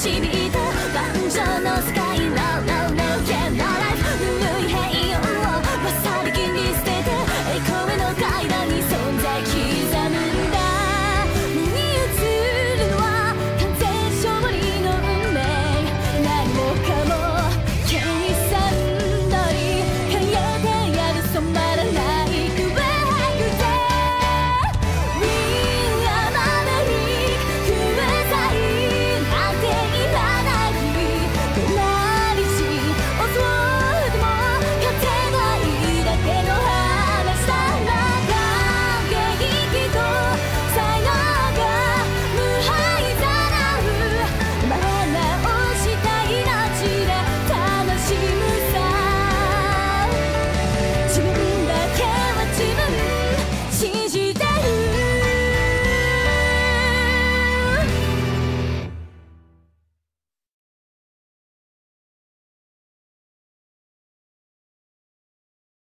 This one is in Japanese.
しみ